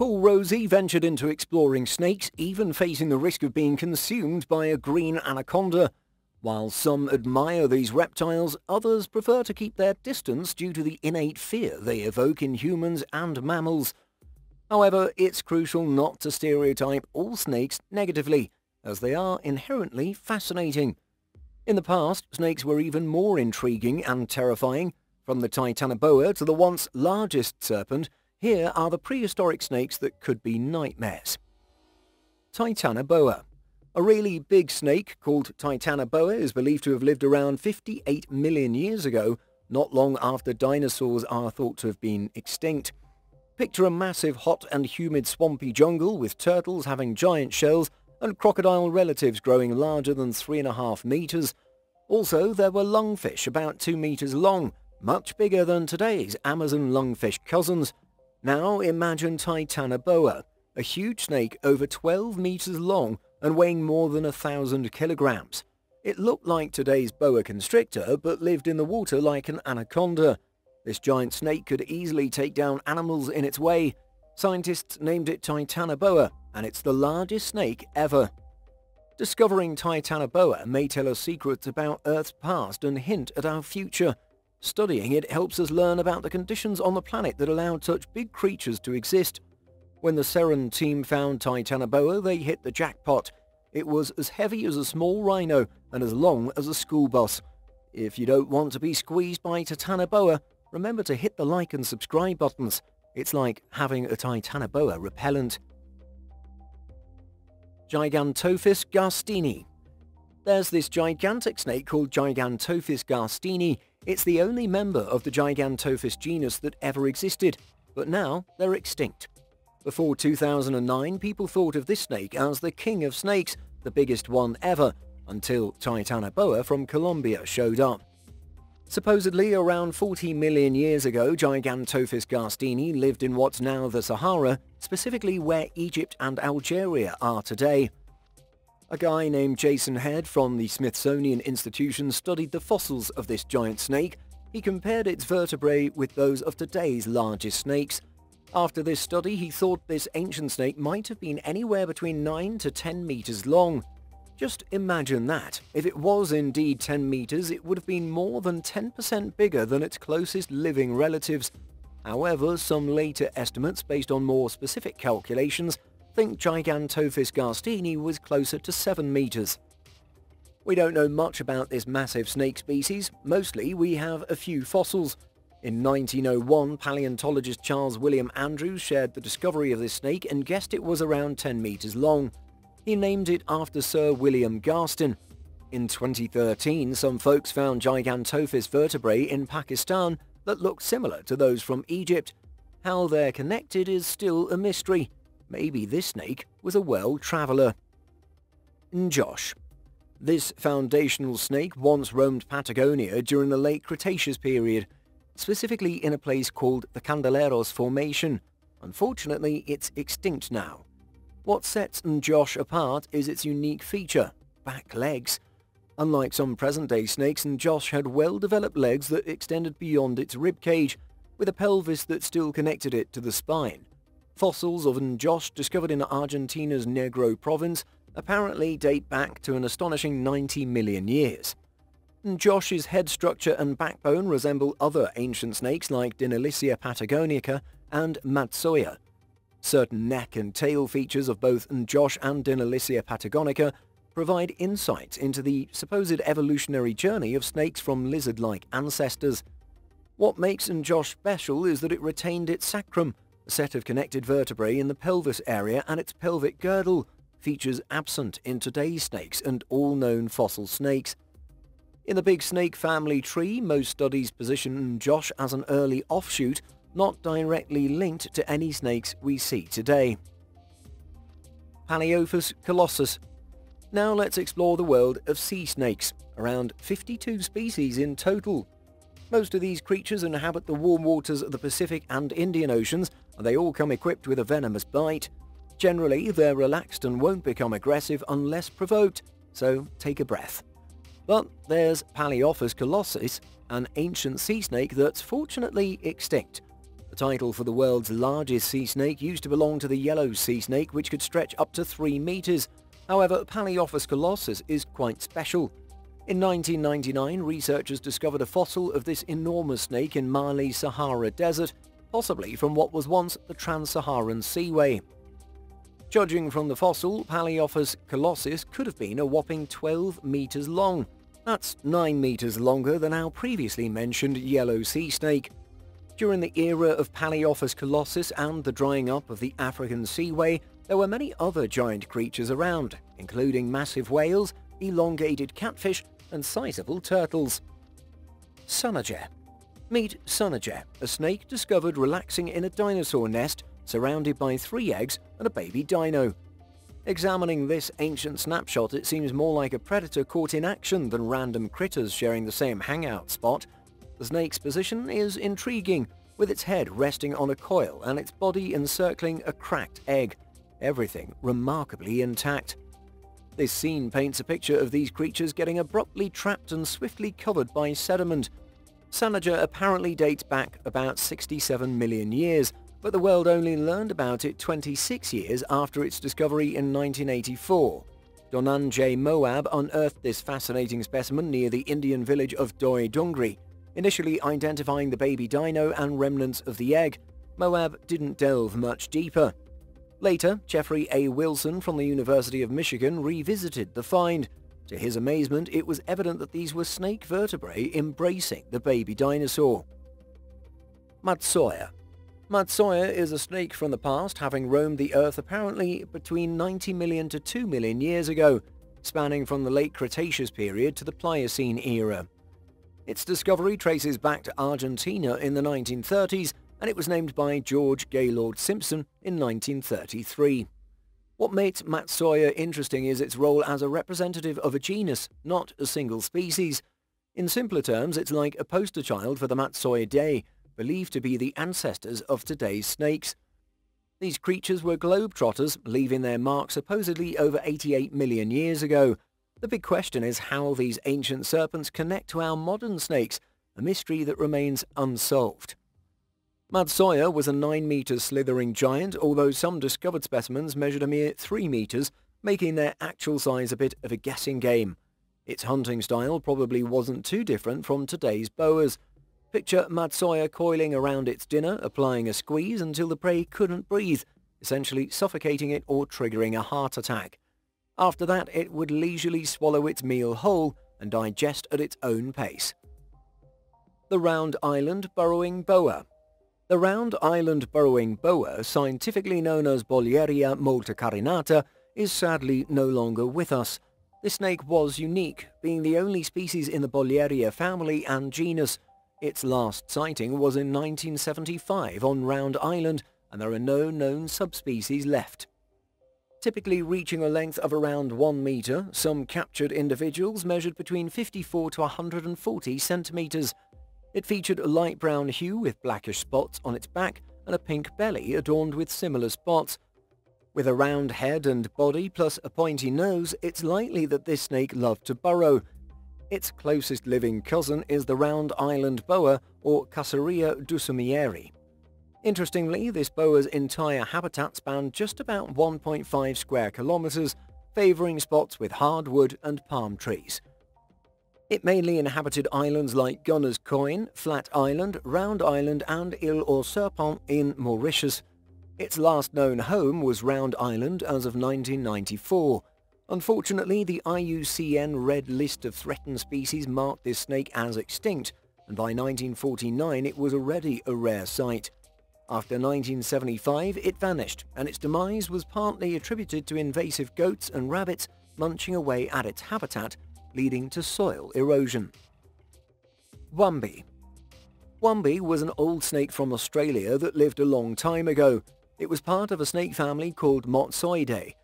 Paul Rosy ventured into exploring snakes, even facing the risk of being consumed by a green anaconda. While some admire these reptiles, others prefer to keep their distance due to the innate fear they evoke in humans and mammals. However, it's crucial not to stereotype all snakes negatively, as they are inherently fascinating. In the past, snakes were even more intriguing and terrifying. From the Titanoboa to the once largest serpent, here are the prehistoric snakes that could be nightmares. Titanoboa a really big snake called Titanoboa is believed to have lived around 58 million years ago, not long after dinosaurs are thought to have been extinct. Picture a massive hot and humid swampy jungle with turtles having giant shells and crocodile relatives growing larger than 3.5 meters. Also, there were lungfish about 2 meters long, much bigger than today's Amazon lungfish cousins. Now imagine Titanoboa, a huge snake over 12 meters long and weighing more than a thousand kilograms. It looked like today's boa constrictor, but lived in the water like an anaconda. This giant snake could easily take down animals in its way. Scientists named it Titanoboa, and it's the largest snake ever. Discovering Titanoboa may tell us secrets about Earth's past and hint at our future. Studying it helps us learn about the conditions on the planet that allowed such big creatures to exist. When the Seren team found Titanoboa, they hit the jackpot. It was as heavy as a small rhino and as long as a school bus. If you don't want to be squeezed by Titanoboa, remember to hit the like and subscribe buttons. It's like having a Titanoboa repellent. Gigantophis garstini. There's this gigantic snake called Gigantophis garstini. It's the only member of the Gigantophis genus that ever existed, but now they're extinct. Before 2009, people thought of this snake as the king of snakes, the biggest one ever, until Titanoboa from Colombia showed up. Supposedly around 40 million years ago, Gigantophis garstini lived in what's now the Sahara, specifically where Egypt and Algeria are today. A guy named Jason Head from the Smithsonian Institution studied the fossils of this giant snake. He compared its vertebrae with those of today's largest snakes, after this study, he thought this ancient snake might have been anywhere between 9 to 10 meters long. Just imagine that. If it was indeed 10 meters, it would have been more than 10% bigger than its closest living relatives. However, some later estimates based on more specific calculations think Gigantophis garstini was closer to 7 meters. We don't know much about this massive snake species. Mostly, we have a few fossils. In 1901, paleontologist Charles William Andrews shared the discovery of this snake and guessed it was around 10 meters long. He named it after Sir William Garstin. In 2013, some folks found Gigantophis vertebrae in Pakistan that looked similar to those from Egypt. How they're connected is still a mystery. Maybe this snake was a world traveller. Najash. This foundational snake once roamed Patagonia during the late Cretaceous period specifically in a place called the Candeleros Formation. Unfortunately, it's extinct now. What sets Najash apart is its unique feature, back legs. Unlike some present-day snakes, Najash had well-developed legs that extended beyond its rib cage, with a pelvis that still connected it to the spine. Fossils of Najash discovered in Argentina's Negro province apparently date back to an astonishing 90 million years. Najash's head structure and backbone resemble other ancient snakes like Dinilysia patagonica and Madtsoia. Certain neck and tail features of both Najash and Dinilysia patagonica provide insight into the supposed evolutionary journey of snakes from lizard-like ancestors. What makes Najash special is that it retained its sacrum, set of connected vertebrae in the pelvis area and its pelvic girdle, features absent in today's snakes and all known fossil snakes. In the big snake family tree, most studies position Najash as an early offshoot, not directly linked to any snakes we see today. Palaeophis colossus. Now let's explore the world of sea snakes, around 52 species in total. Most of these creatures inhabit the warm waters of the Pacific and Indian Oceans, they all come equipped with a venomous bite. Generally, they're relaxed and won't become aggressive unless provoked, so take a breath. But there's Palaeophis colossus, an ancient sea snake that's fortunately extinct. The title for the world's largest sea snake used to belong to the yellow sea snake, which could stretch up to 3 meters. However, Palaeophis colossus is quite special. In 1999, researchers discovered a fossil of this enormous snake in Mali's Sahara Desert, possibly from what was once the Trans-Saharan Seaway. Judging from the fossil, Palaeophis colossus could have been a whopping 12 meters long. That's 9 meters longer than our previously mentioned yellow sea snake. During the era of Palaeophis colossus and the drying up of the African seaway, there were many other giant creatures around, including massive whales, elongated catfish, and sizable turtles. Sanajeh. Meet Sanajeh, a snake discovered relaxing in a dinosaur nest surrounded by three eggs and a baby dino. Examining this ancient snapshot, it seems more like a predator caught in action than random critters sharing the same hangout spot. The snake's position is intriguing, with its head resting on a coil and its body encircling a cracked egg. Everything remarkably intact. This scene paints a picture of these creatures getting abruptly trapped and swiftly covered by sediment. Sanajeh apparently dates back about 67 million years, but the world only learned about it 26 years after its discovery in 1984. Dhananjay Mohabey unearthed this fascinating specimen near the Indian village of Dholi Dungri, initially identifying the baby dino and remnants of the egg. Mohabey didn't delve much deeper. Later, Jeffrey A. Wilson from the University of Michigan revisited the find. To his amazement, it was evident that these were snake vertebrae embracing the baby dinosaur. Madtsoia Madtsoia is a snake from the past having roamed the Earth apparently between 90 million to 2 million years ago, spanning from the late Cretaceous period to the Pliocene era. Its discovery traces back to Argentina in the 1930s and it was named by George Gaylord Simpson in 1933. What makes Madtsoia interesting is its role as a representative of a genus, not a single species. In simpler terms, it's like a poster child for the Madtsoiidae, believed to be the ancestors of today's snakes. These creatures were globetrotters, leaving their mark supposedly over 88 million years ago. The big question is how these ancient serpents connect to our modern snakes, a mystery that remains unsolved. Madtsoia was a 9 metres slithering giant, although some discovered specimens measured a mere 3 metres, making their actual size a bit of a guessing game. Its hunting style probably wasn't too different from today's boas. Picture Madtsoia coiling around its dinner, applying a squeeze until the prey couldn't breathe, essentially suffocating it or triggering a heart attack. After that, it would leisurely swallow its meal whole and digest at its own pace. The Round Island Burrowing Boa the round island burrowing boa, scientifically known as Bolyeria multocarinata, is sadly no longer with us. This snake was unique, being the only species in the Bolyeria family and genus. Its last sighting was in 1975 on Round Island, and there are no known subspecies left. Typically reaching a length of around 1 metre, some captured individuals measured between 54 to 140 centimetres, it featured a light brown hue with blackish spots on its back and a pink belly adorned with similar spots. With a round head and body plus a pointy nose, it's likely that this snake loved to burrow. Its closest living cousin is the round island boa or Casarea dussumieri. Interestingly, this boa's entire habitat spanned just about 1.5 square kilometers, favoring spots with hardwood and palm trees. It mainly inhabited islands like Gunner's Quoin, Flat Island, Round Island and Ile aux Serpents in Mauritius. Its last known home was Round Island as of 1994. Unfortunately, the IUCN Red List of Threatened Species marked this snake as extinct, and by 1949 it was already a rare sight. After 1975, it vanished, and its demise was partly attributed to invasive goats and rabbits munching away at its habitat leading to soil erosion. Wonambi Wonambi was an old snake from Australia that lived a long time ago. It was part of a snake family called Madtsoiidae.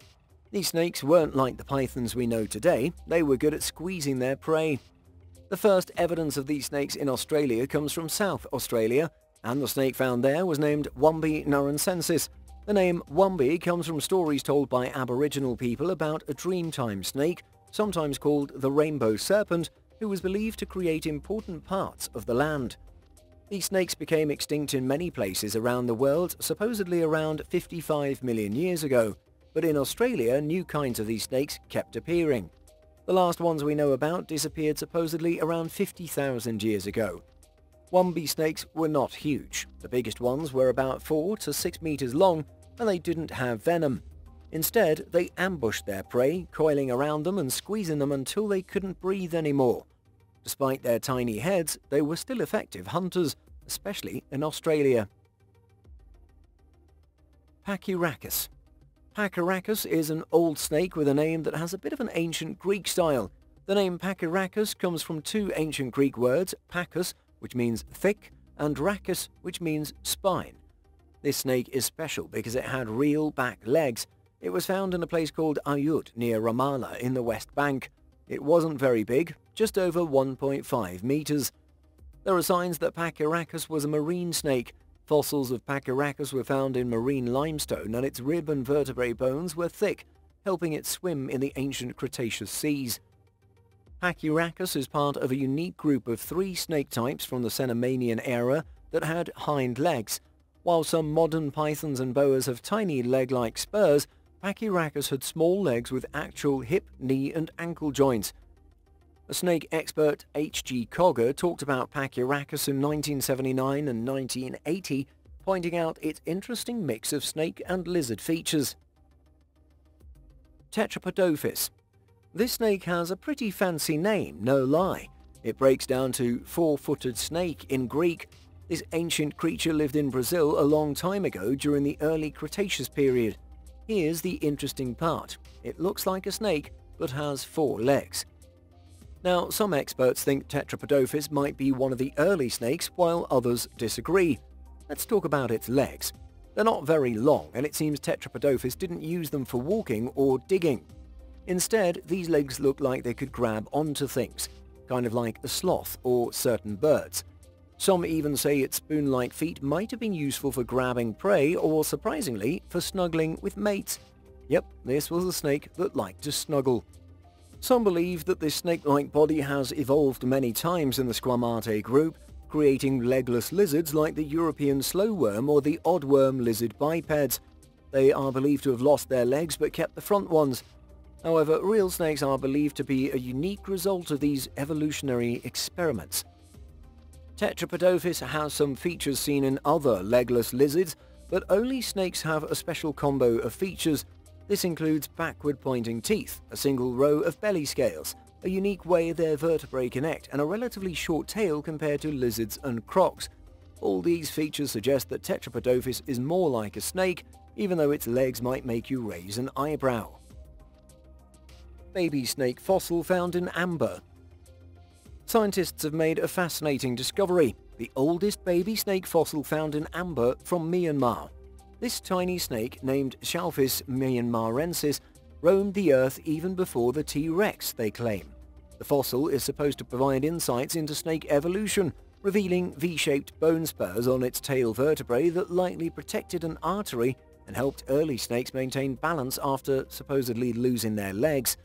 These snakes weren't like the pythons we know today, they were good at squeezing their prey. The first evidence of these snakes in Australia comes from South Australia, and the snake found there was named Wonambi naracoortensis. The name Wonambi comes from stories told by Aboriginal people about a dreamtime snake sometimes called the rainbow serpent, who was believed to create important parts of the land. These snakes became extinct in many places around the world, supposedly around 55 million years ago, but in Australia new kinds of these snakes kept appearing. The last ones we know about disappeared supposedly around 50,000 years ago. Wonambi snakes were not huge. The biggest ones were about 4 to 6 meters long and they didn't have venom. Instead, they ambushed their prey, coiling around them and squeezing them until they couldn't breathe anymore. Despite their tiny heads, they were still effective hunters, especially in Australia. Pachyrhachis Pachyrhachis is an old snake with a name that has a bit of an ancient Greek style. The name Pachyrhachis comes from two ancient Greek words, pachus, which means thick, and rachis, which means spine. This snake is special because it had real back legs. It was found in a place called Ayut near Ramallah in the West Bank. It wasn't very big, just over 1.5 meters. There are signs that Pachyrhachis was a marine snake. Fossils of Pachyrhachis were found in marine limestone and its rib and vertebrae bones were thick, helping it swim in the ancient Cretaceous seas. Pachyrhachis is part of a unique group of three snake types from the Cenomanian era that had hind legs. While some modern pythons and boas have tiny leg-like spurs, Pachyrhachis had small legs with actual hip, knee and ankle joints. A snake expert H.G. Cogger talked about Pachyrhachis in 1979 and 1980, pointing out its interesting mix of snake and lizard features. Tetrapodophis. This snake has a pretty fancy name, no lie. It breaks down to four-footed snake in Greek. This ancient creature lived in Brazil a long time ago during the early Cretaceous period. Here's the interesting part. It looks like a snake, but has four legs. Now, some experts think Tetrapodophis might be one of the early snakes, while others disagree. Let's talk about its legs. They're not very long, and it seems Tetrapodophis didn't use them for walking or digging. Instead, these legs look like they could grab onto things, kind of like a sloth or certain birds. Some even say its spoon-like feet might have been useful for grabbing prey or, surprisingly, for snuggling with mates. Yep, this was a snake that liked to snuggle. Some believe that this snake-like body has evolved many times in the Squamate group, creating legless lizards like the European slowworm or the oddworm lizard bipeds. They are believed to have lost their legs but kept the front ones. However, real snakes are believed to be a unique result of these evolutionary experiments. Tetrapodophis has some features seen in other legless lizards, but only snakes have a special combo of features. This includes backward-pointing teeth, a single row of belly scales, a unique way their vertebrae connect, and a relatively short tail compared to lizards and crocs. All these features suggest that Tetrapodophis is more like a snake, even though its legs might make you raise an eyebrow. Baby snake fossil found in amber Scientists have made a fascinating discovery, the oldest baby snake fossil found in amber from Myanmar. This tiny snake, named Xiaophis myanmarensis, roamed the earth even before the T-Rex, they claim. The fossil is supposed to provide insights into snake evolution, revealing V-shaped bone spurs on its tail vertebrae that likely protected an artery and helped early snakes maintain balance after supposedly losing their legs.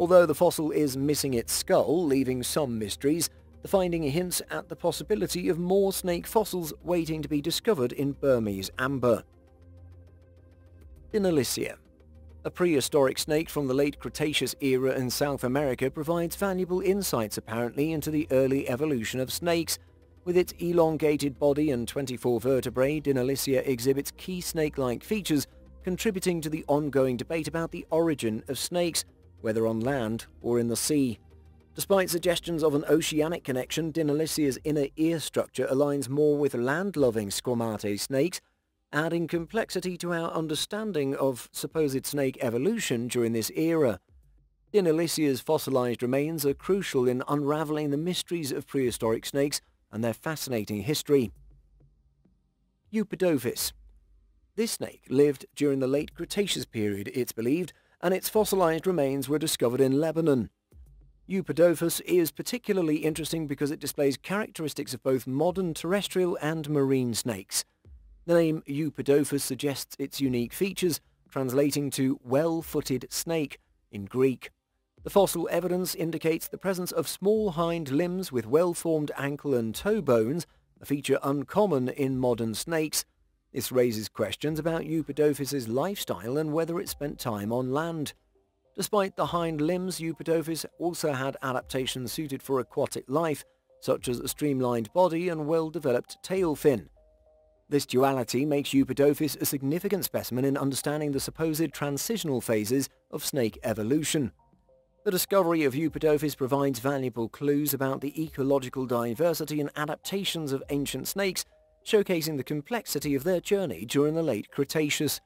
Although the fossil is missing its skull, leaving some mysteries, the finding hints at the possibility of more snake fossils waiting to be discovered in Burmese amber. Deinonychia. A prehistoric snake from the late Cretaceous era in South America provides valuable insights apparently into the early evolution of snakes. With its elongated body and 24 vertebrae, Deinonychia exhibits key snake-like features, contributing to the ongoing debate about the origin of snakes whether on land or in the sea. Despite suggestions of an oceanic connection, Deinonychia's inner ear structure aligns more with land-loving squamate snakes, adding complexity to our understanding of supposed snake evolution during this era. Deinonychia's fossilized remains are crucial in unraveling the mysteries of prehistoric snakes and their fascinating history. Eupodophis. This snake lived during the late Cretaceous period, it's believed, and its fossilized remains were discovered in Lebanon. Eupodophis is particularly interesting because it displays characteristics of both modern terrestrial and marine snakes. The name Eupodophis suggests its unique features, translating to well-footed snake in Greek. The fossil evidence indicates the presence of small hind limbs with well-formed ankle and toe bones, a feature uncommon in modern snakes. This raises questions about Eupodophis' lifestyle and whether it spent time on land. Despite the hind limbs, Eupodophis also had adaptations suited for aquatic life, such as a streamlined body and well-developed tail fin. This duality makes Eupodophis a significant specimen in understanding the supposed transitional phases of snake evolution. The discovery of Eupodophis provides valuable clues about the ecological diversity and adaptations of ancient snakes, showcasing the complexity of their journey during the late Cretaceous.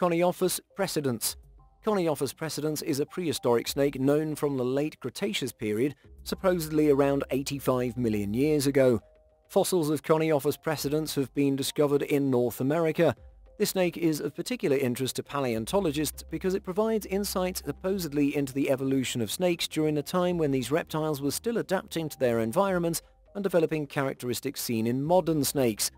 Coniophis precedens Coniophis precedens is a prehistoric snake known from the late Cretaceous period, supposedly around 85 million years ago. Fossils of Coniophis precedens have been discovered in North America. This snake is of particular interest to paleontologists because it provides insights supposedly into the evolution of snakes during a time when these reptiles were still adapting to their environments and developing characteristics seen in modern snakes.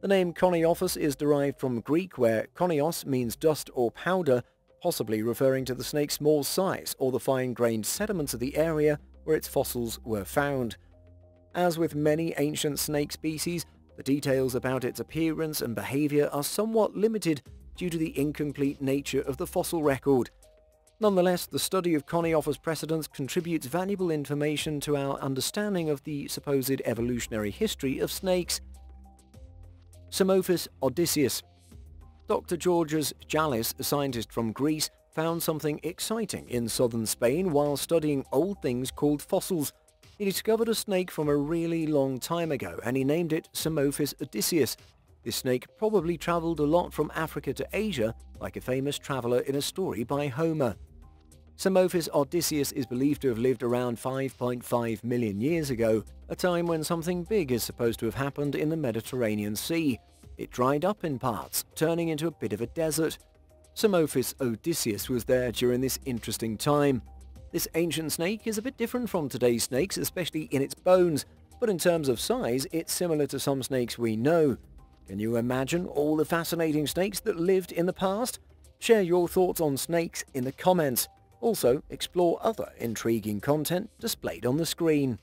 The name Coniophis is derived from Greek where konios means dust or powder, possibly referring to the snake's small size or the fine-grained sediments of the area where its fossils were found. As with many ancient snake species, the details about its appearance and behavior are somewhat limited due to the incomplete nature of the fossil record. Nonetheless, the study of Coniophis precedens contributes valuable information to our understanding of the supposed evolutionary history of snakes. Psammophis odysseus Dr. Georgios Georgalis, a scientist from Greece, found something exciting in southern Spain while studying old things called fossils. He discovered a snake from a really long time ago and he named it Psammophis odysseus. This snake probably travelled a lot from Africa to Asia, like a famous traveller in a story by Homer. Psammophis odysseus is believed to have lived around 5.5 million years ago, a time when something big is supposed to have happened in the Mediterranean Sea. It dried up in parts, turning into a bit of a desert. Psammophis odysseus was there during this interesting time. This ancient snake is a bit different from today's snakes, especially in its bones, but in terms of size, it's similar to some snakes we know. Can you imagine all the fascinating snakes that lived in the past? Share your thoughts on snakes in the comments. Also, explore other intriguing content displayed on the screen.